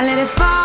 I let it fall.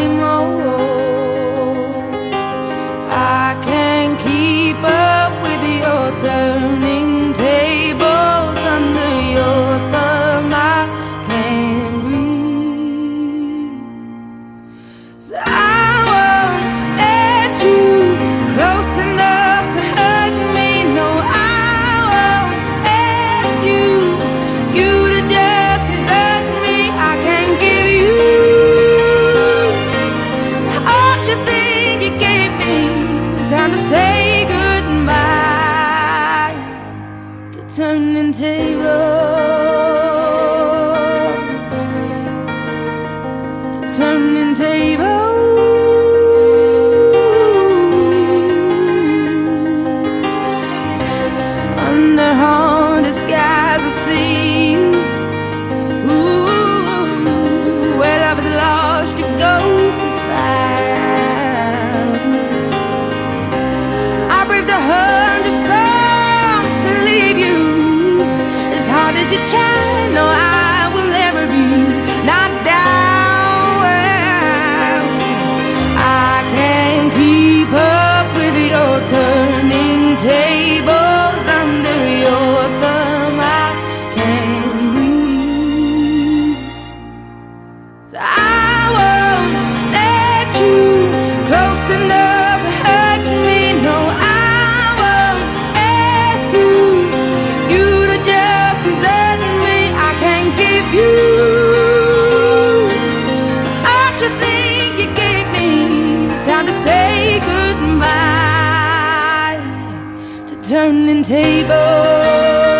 Always try, no, I will never be turning tables.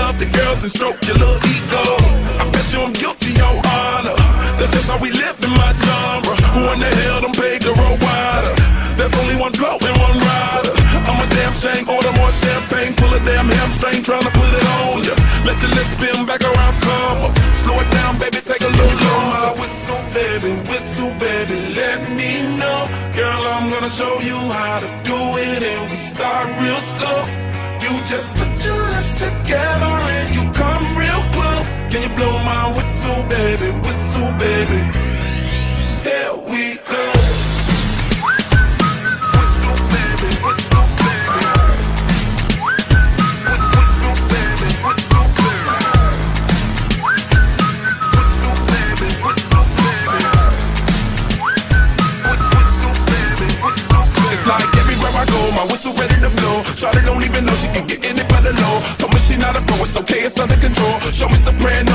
love to girls and stroke your little ego. I bet you I'm guilty, your honor. That's just how we live in my genre. Who in the hell done paved the road wider? There's only one blow and one rider. I'm a damn shame, order more champagne, pull a damn hamstring, trying to put it on ya. Let your lips spin back around, come up. Slow it down, baby, take a little longer. Whistle, baby, whistle, baby, let me know. Girl, I'm gonna show you how to do it, and we start real slow you just put your lips together and you come real close Can you blow my whistle, baby, whistle, baby Here we go. Charlie don't even know she can get in it by the low. Told me she not a pro, it's okay, it's under control. Show me some brand.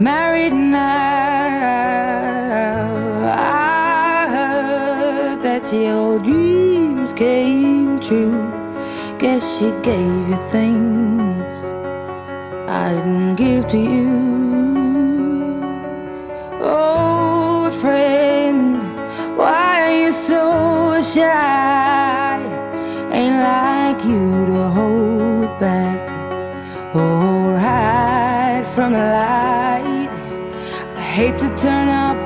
married now. I heard that your dreams came true. Guess she gave you things I didn't give to you. Old friend, why are you so shy? Ain't like you to hold back or hide from the light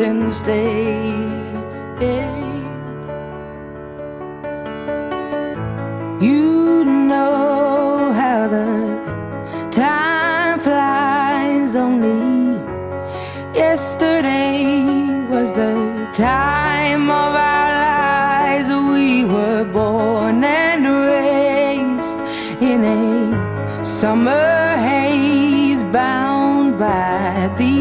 Valentine's Day. You know how the time flies, only yesterday was the time of our lives. We were born and raised in a summer haze bound by the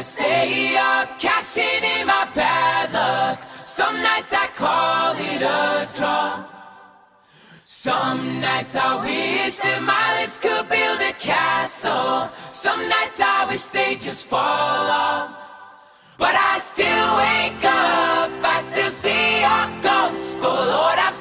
I stay up, cashing in my bad luck. Some nights I call it a draw. Some nights I wish that my lips could build a castle. Some nights I wish they just fall off. But I still wake up, I still see your ghost. Oh Lord, I've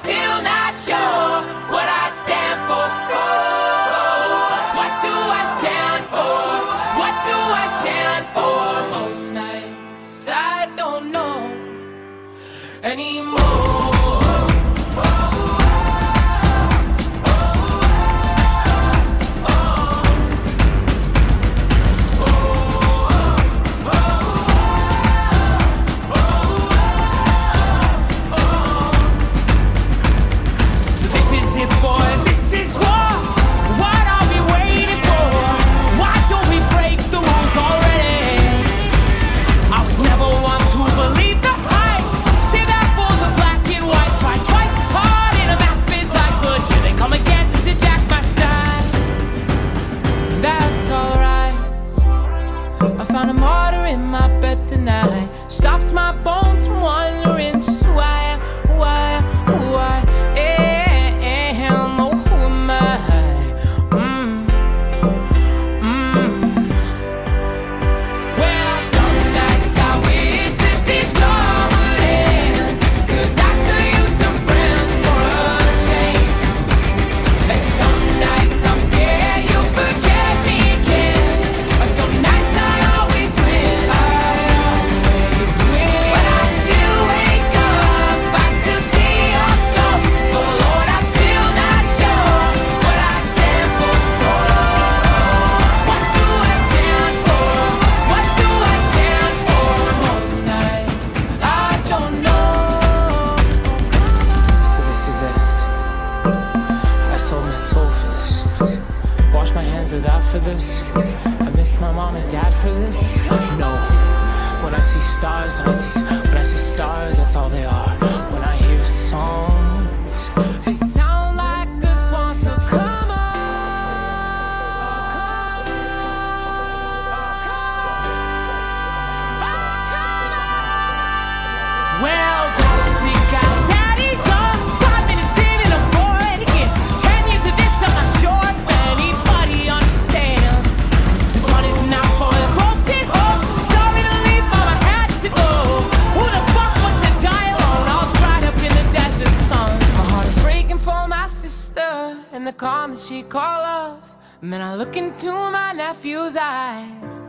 call she call off. Man, I look into my nephew's eyes.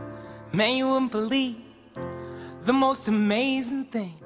Man, you wouldn't believe the most amazing thing.